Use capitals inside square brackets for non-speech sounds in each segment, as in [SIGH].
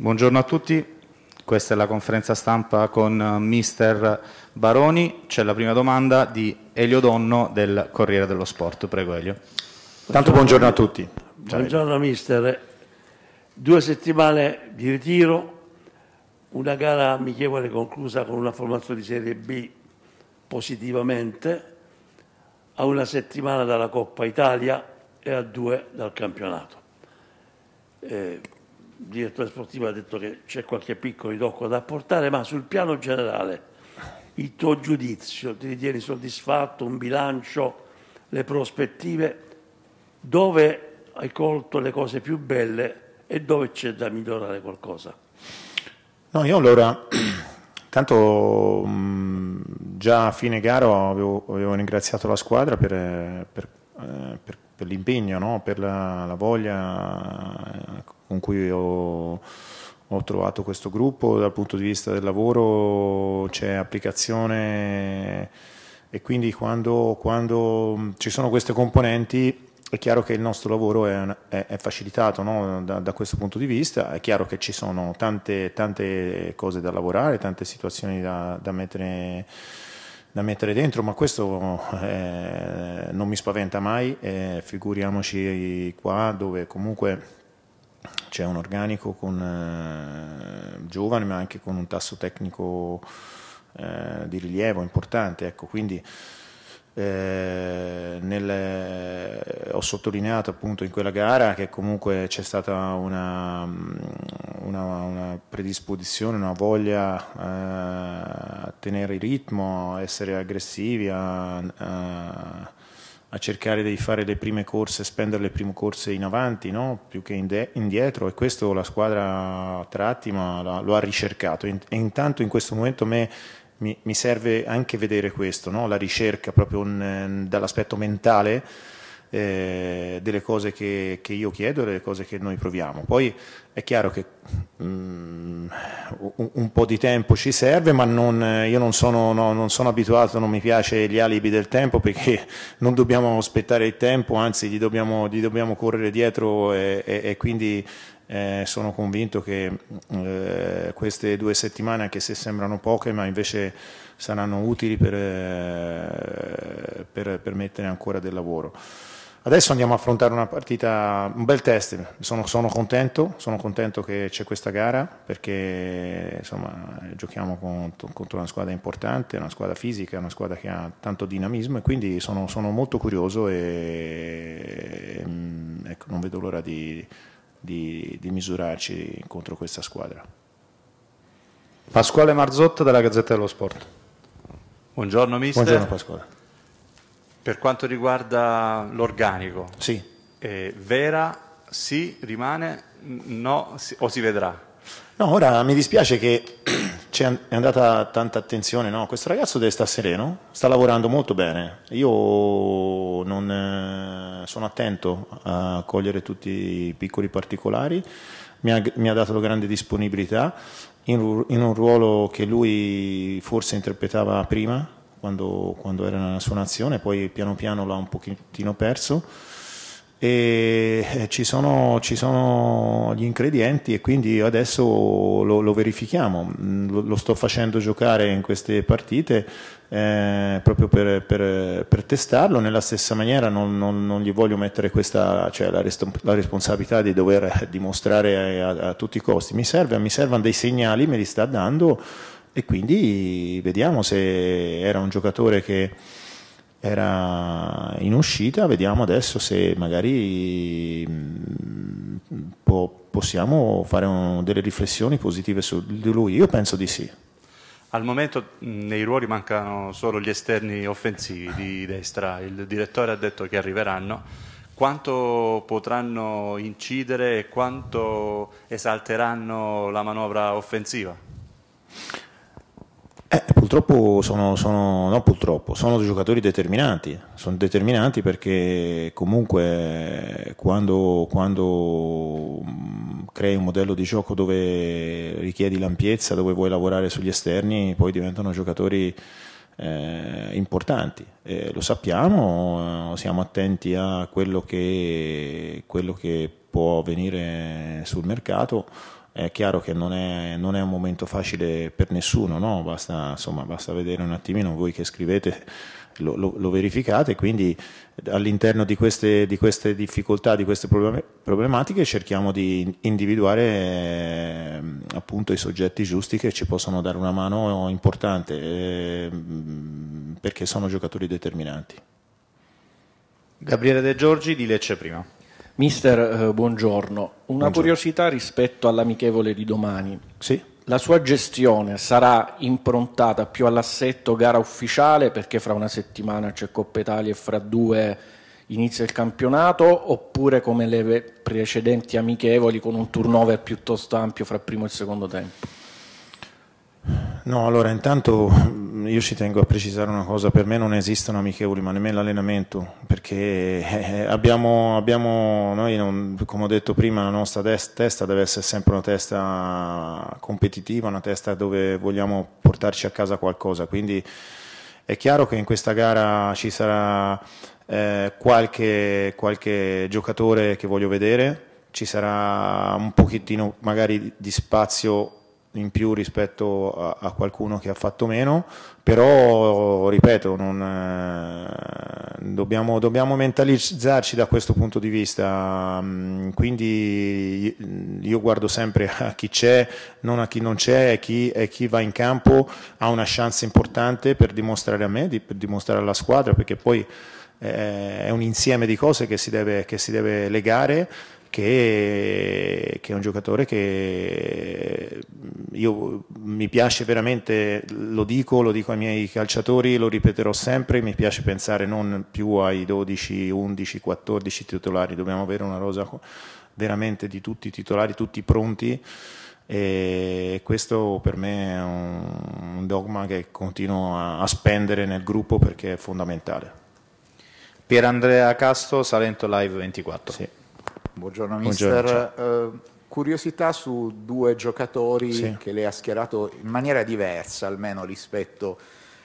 Buongiorno a tutti, questa è la conferenza stampa con eh, mister Baroni. C'è la prima domanda di Elio Donno del Corriere dello Sport. Prego Elio. Tanto buongiorno a tutti. Buongiorno mister. Due settimane di ritiro, una gara amichevole conclusa con una formazione di Serie B positivamente, a una settimana dalla Coppa Italia e a due dal campionato. Eh, il direttore sportivo ha detto che c'è qualche piccolo ritocco da apportare, ma sul piano generale il tuo giudizio, ti ritieni soddisfatto, un bilancio, le prospettive, dove hai colto le cose più belle e dove c'è da migliorare qualcosa? No, io allora, [CLEARS THROAT] tanto già a fine gara avevo, avevo ringraziato la squadra per, per, eh, per, per l'impegno, no? per la, la voglia con cui ho, ho, trovato questo gruppo, dal punto di vista del lavoro c'è applicazione e quindi quando, quando ci sono queste componenti è chiaro che il nostro lavoro è, è, è facilitato no? da, da, questo punto di vista, è chiaro che ci sono tante, tante cose da lavorare, tante situazioni da, da, mettere, da mettere, dentro, ma questo eh, non mi spaventa mai, eh, figuriamoci qua dove comunque c'è un organico con, eh, giovane ma anche con un tasso tecnico eh, di rilievo importante, ecco, quindi eh, nel, ho sottolineato appunto in quella gara che comunque c'è stata una, una, una, predisposizione, una voglia eh, a tenere il ritmo, a essere aggressivi, a, a a cercare di fare le prime corse, spendere le prime corse in avanti no? più che indietro e questo la squadra a tratti ma lo ha ricercato e intanto in questo momento me mi, mi serve anche vedere questo, no? la ricerca proprio dall'aspetto mentale eh, delle cose che, che, io chiedo e delle cose che noi proviamo. Poi è chiaro che um, un, po' di tempo ci serve, ma non, io non sono, no, non sono, abituato, non mi piace gli alibi del tempo perché [LAUGHS] non dobbiamo aspettare il tempo, anzi gli dobbiamo, gli dobbiamo correre dietro e, e, e quindi eh, sono convinto che eh, queste due settimane, anche se sembrano poche, ma invece saranno utili per, eh, per, per mettere ancora del lavoro. Adesso andiamo a affrontare una partita, un bel test, sono, sono contento, sono contento che c'è questa gara perché insomma, giochiamo contro una squadra importante, una squadra fisica, una squadra che ha tanto dinamismo e quindi sono, sono molto curioso e, e ecco, non vedo l'ora di, di, di misurarci contro questa squadra. Pasquale Marzotto della Gazzetta dello Sport. Buongiorno mister. Buongiorno Pasquale. Per quanto riguarda l'organico, sì. eh, Vera sì, rimane, no si, o si vedrà? No, ora mi dispiace che [CLEARS THROAT] c'è è andata tanta attenzione, no? questo ragazzo deve stare sereno, sta lavorando molto bene, io non, eh, sono attento a cogliere tutti i piccoli particolari, mi ha, mi ha dato grande disponibilità in, in un ruolo che lui forse interpretava prima, quando, quando era nella sua nazione, poi piano piano l'ha un pochettino perso. E eh, ci sono, ci sono, gli ingredienti e quindi adesso lo, lo verifichiamo, lo, lo, sto facendo giocare in queste partite eh, proprio per, per, per, testarlo, nella stessa maniera non, non, non gli voglio mettere questa, cioè la, la, responsabilità di dover dimostrare a, a tutti i costi, mi, serve, mi servono dei segnali, me li sta dando e quindi vediamo se era un giocatore che era in uscita, vediamo adesso se magari mm, può, possiamo fare un, delle riflessioni positive su di lui. Io penso di sì. Al momento mm, nei ruoli mancano solo gli esterni offensivi di destra, il direttore ha detto che arriveranno. Quanto potranno incidere e quanto esalteranno la manovra offensiva? Eh, purtroppo sono, sono, no, purtroppo, sono giocatori determinanti, sono determinanti perché comunque quando, quando crei un modello di gioco dove richiedi l'ampiezza, dove vuoi lavorare sugli esterni, poi diventano giocatori eh, importanti. Eh, lo sappiamo, siamo attenti a quello che, quello che può avvenire sul mercato è chiaro che non è, non è un momento facile per nessuno, no? basta, insomma, basta vedere un attimino voi che scrivete lo, lo, lo verificate, quindi all'interno di queste, di queste, difficoltà, di queste problematiche cerchiamo di individuare eh, appunto i soggetti giusti che ci possono dare una mano importante eh, perché sono giocatori determinanti. Gabriele De Giorgi di Lecce Prima. Mister, eh, buongiorno. Una buongiorno. curiosità rispetto all'amichevole di domani. Sì la sua gestione sarà improntata più all'assetto gara ufficiale perché fra una settimana c'è Coppa Italia e fra due inizia il campionato oppure come le precedenti amichevoli con un turnover piuttosto ampio fra primo e secondo tempo? No, allora intanto io ci tengo a precisare una cosa, per me non esistono amichevoli, ma nemmeno l'allenamento, perché eh, abbiamo, abbiamo, noi non, come ho detto prima, la nostra testa deve essere sempre una testa competitiva, una testa dove vogliamo portarci a casa qualcosa, quindi è chiaro che in questa gara ci sarà eh, qualche, qualche giocatore che voglio vedere, ci sarà un pochettino magari di spazio in più rispetto a, a, qualcuno che ha fatto meno, però ripeto, non, eh, dobbiamo, dobbiamo, mentalizzarci da questo punto di vista, mm, quindi io guardo sempre a chi c'è, non a chi non c'è e chi, chi va in campo ha una chance importante per dimostrare a me, di, per dimostrare alla squadra, perché poi eh, è un insieme di cose che si deve, che si deve legare che, che, è un giocatore che io mi piace veramente, lo dico, lo dico ai miei calciatori, lo ripeterò sempre, mi piace pensare non più ai 12, 11, 14 titolari, dobbiamo avere una rosa veramente di tutti i titolari, tutti pronti e questo per me è un dogma che continuo a, spendere nel gruppo perché è fondamentale. Pier Andrea Casto, Salento Live 24. Sì. Buongiorno mister. Uh, curiosità su due giocatori sì. che lei ha schierato in maniera diversa almeno rispetto,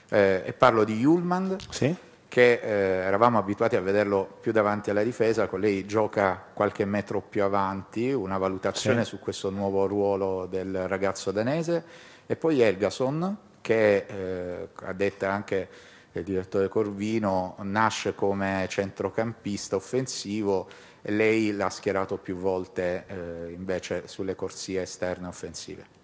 eh, e parlo di Julman, sì. che eh, eravamo abituati a vederlo più davanti alla difesa, con lei gioca qualche metro più avanti, una valutazione sì. su questo nuovo ruolo del ragazzo danese, e poi Elgason, che eh, ha detto anche il direttore Corvino, nasce come centrocampista offensivo, lei l'ha schierato più volte eh, invece sulle corsie esterne offensive.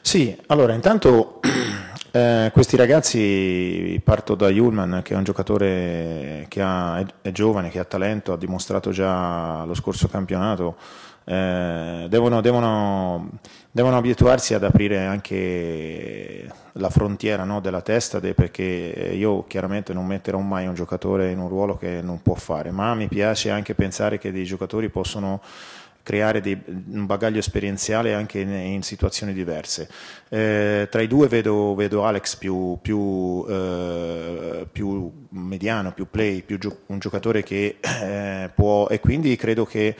Sì, allora intanto [CLEARS THROAT] eh, questi ragazzi, parto da Ullman che è un giocatore che ha, è, è, giovane, che ha talento, ha dimostrato già lo scorso campionato, eh, devono, devono, devono, abituarsi ad aprire anche la frontiera no, della testa perché io chiaramente non metterò mai un giocatore in un ruolo che non può fare, ma mi piace anche pensare che dei giocatori possono creare dei, un bagaglio esperienziale anche in, in situazioni diverse. Eh, tra i due vedo, vedo Alex più, più, eh, più, mediano, più play, più gio- un giocatore che eh, può e quindi credo che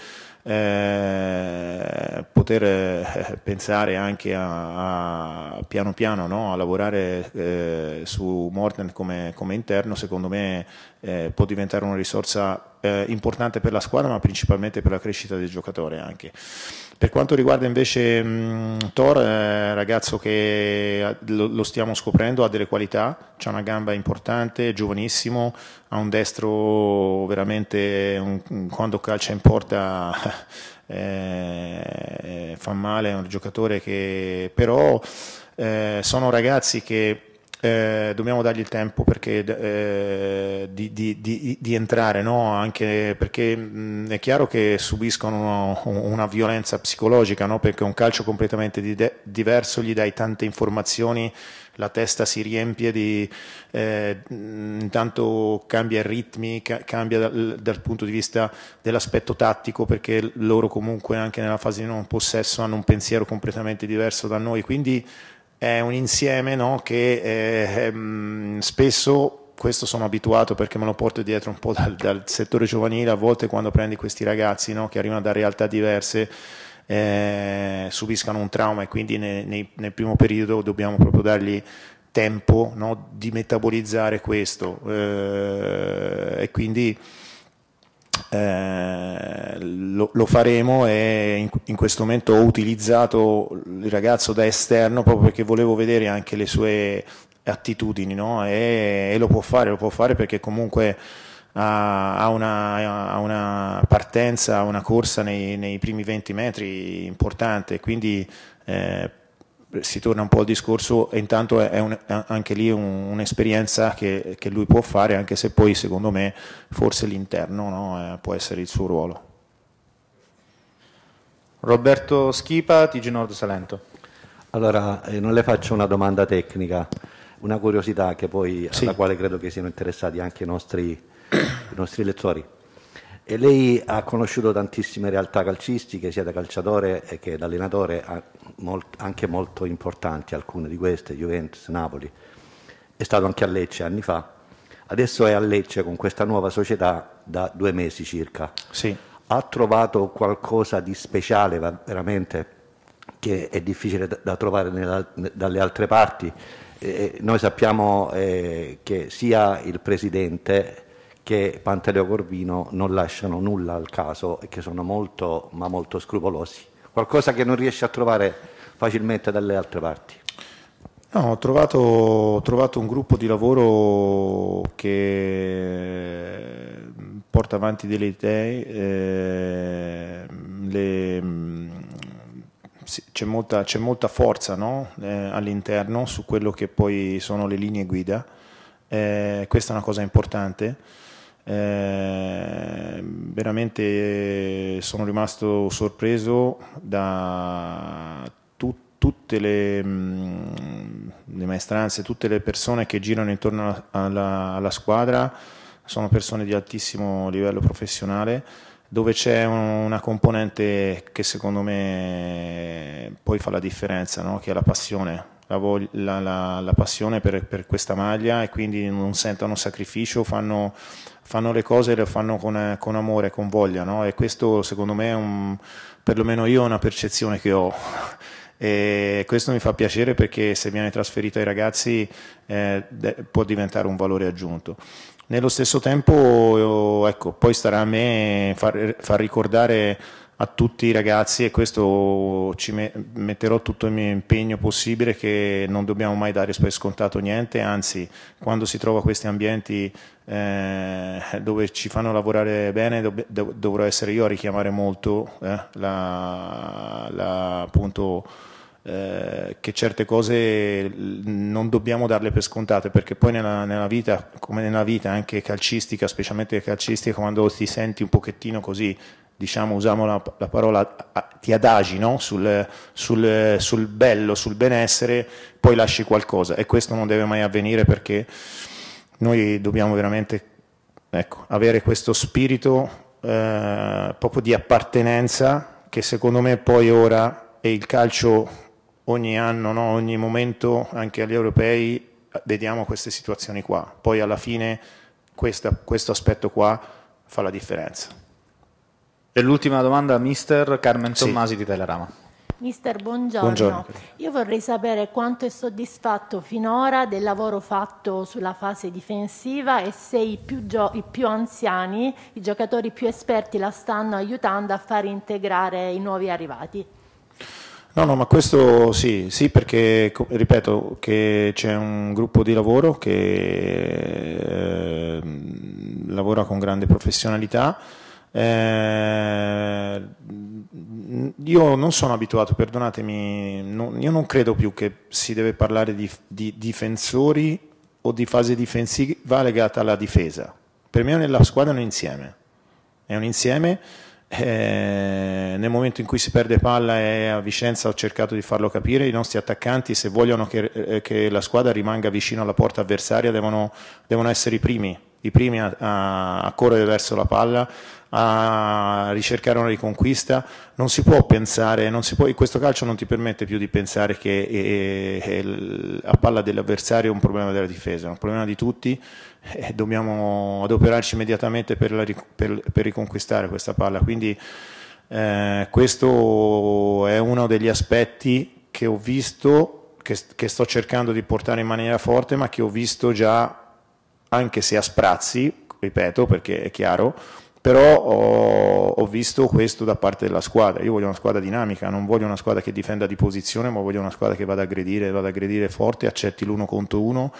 eh, poter eh, pensare anche a, a piano piano no? a lavorare eh, su Morten come, come, interno secondo me eh, può diventare una risorsa eh, importante per la squadra ma principalmente per la crescita del giocatore anche. Per quanto riguarda invece mh, Thor, eh, ragazzo che lo, lo, stiamo scoprendo, ha delle qualità, ha una gamba importante, è giovanissimo, ha un destro veramente, un, quando calcia in porta [LAUGHS] eh, fa male, è un giocatore che però eh, sono ragazzi che eh, dobbiamo dargli il tempo perché, eh, di, di, di, di, entrare, no? anche perché mh, è chiaro che subiscono una, una violenza psicologica, no? perché un calcio completamente diverso, gli dai tante informazioni, la testa si riempie di, eh, intanto cambia i ritmi, ca cambia dal, dal, punto di vista dell'aspetto tattico, perché loro comunque anche nella fase di non possesso hanno un pensiero completamente diverso da noi, quindi è un insieme no, che eh, ehm, spesso questo sono abituato perché me lo porto dietro un po' dal, dal settore giovanile, a volte quando prendi questi ragazzi no, che arrivano da realtà diverse eh, subiscano un trauma e quindi ne, nei, nel primo periodo dobbiamo proprio dargli tempo no, di metabolizzare questo. Eh, e quindi eh, lo, lo, faremo e in, in, questo momento ho utilizzato il ragazzo da esterno proprio perché volevo vedere anche le sue attitudini no? e, e, lo può fare, lo può fare perché comunque ha, ha, una, ha una, partenza, una corsa nei, nei, primi 20 metri importante, quindi eh, si torna un po' al discorso e intanto è, un, è anche lì un, un'esperienza che, che, lui può fare anche se poi secondo me forse l'interno no, eh, può essere il suo ruolo. Roberto Schipa, TG Nord Salento. Allora, eh, non le faccio una domanda tecnica, una curiosità che poi, sì. alla quale credo che siano interessati anche i nostri, i nostri lettori. E lei ha conosciuto tantissime realtà calcistiche, sia da calciatore che da allenatore, anche molto importanti, alcune di queste, Juventus, Napoli. È stato anche a Lecce anni fa. Adesso è a Lecce con questa nuova società da due mesi circa. Sì. Ha trovato qualcosa di speciale veramente che è difficile da trovare nella, dalle altre parti? Eh, noi sappiamo eh, che sia il Presidente che Panteleo Corvino non lasciano nulla al caso e che sono molto, ma molto scrupolosi. Qualcosa che non riesce a trovare facilmente dalle altre parti. No, ho, trovato, ho trovato, un gruppo di lavoro che porta avanti delle idee, eh, c'è, molta, molta, forza no? eh, all'interno su quello che poi sono le linee guida, eh, questa è una cosa importante. Eh, veramente sono rimasto sorpreso da tu, tutte le, mh, mm, le, maestranze, tutte le persone che girano intorno alla, alla squadra, sono persone di altissimo livello professionale dove c'è una componente che secondo me poi fa la differenza, no? che è la passione, la, la, la, la passione per, per, questa maglia e quindi non sentono sacrificio, fanno fanno le cose le fanno con, con amore, con voglia, no? e questo secondo me è un, perlomeno io ho una percezione che ho. E questo mi fa piacere perché se viene trasferito ai ragazzi eh, può diventare un valore aggiunto. Nello stesso tempo, ecco, poi starà a me far, far ricordare a tutti i ragazzi e questo ci metterò tutto il mio impegno possibile che non dobbiamo mai dare per scontato niente, anzi quando si trova questi ambienti eh, dove ci fanno lavorare bene dov dovrò essere io a richiamare molto eh, la, la, appunto, eh, che certe cose non dobbiamo darle per scontate perché poi nella, nella, vita, come nella vita anche calcistica, specialmente calcistica, quando ti senti un pochettino così diciamo, usiamo la, la parola, ti adagi no? sul, sul, sul, bello, sul benessere, poi lasci qualcosa e questo non deve mai avvenire perché noi dobbiamo veramente ecco, avere questo spirito eh, proprio di appartenenza che secondo me poi ora e il calcio ogni anno, no? ogni momento, anche agli europei, vediamo queste situazioni qua. Poi alla fine questa, questo aspetto qua fa la differenza. E l'ultima domanda, mister Carmen Tommasi sì. di Telerama. Mister, buongiorno. buongiorno. Io vorrei sapere quanto è soddisfatto finora del lavoro fatto sulla fase difensiva e se i più, i più, anziani, i giocatori più esperti la stanno aiutando a far integrare i nuovi arrivati. No, no, ma questo sì, sì perché ripeto che c'è un gruppo di lavoro che eh, lavora con grande professionalità eh, io non sono abituato, perdonatemi, non, io non credo più che si deve parlare di, di, difensori o di fase difensiva legata alla difesa. Per me nella squadra è un insieme, è un insieme. Eh, nel momento in cui si perde palla e a Vicenza ho cercato di farlo capire, i nostri attaccanti se vogliono che, eh, che la squadra rimanga vicino alla porta avversaria devono, devono essere i primi, i primi a, a, correre verso la palla, a ricercare una riconquista, non si può pensare, si può, questo calcio non ti permette più di pensare che è, è, a palla dell'avversario è un problema della difesa, è un problema di tutti e dobbiamo adoperarci immediatamente per, la, per, per riconquistare questa palla. Quindi eh, questo è uno degli aspetti che ho visto, che, che sto cercando di portare in maniera forte, ma che ho visto già, anche se a sprazzi, ripeto perché è chiaro, però ho, ho, visto questo da parte della squadra, io voglio una squadra dinamica, non voglio una squadra che difenda di posizione, ma voglio una squadra che vada a aggredire, vada a aggredire forte, accetti l'uno contro uno.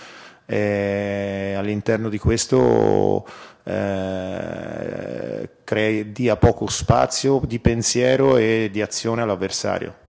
E all'interno di questo eh, crei, dia poco spazio di pensiero e di azione all'avversario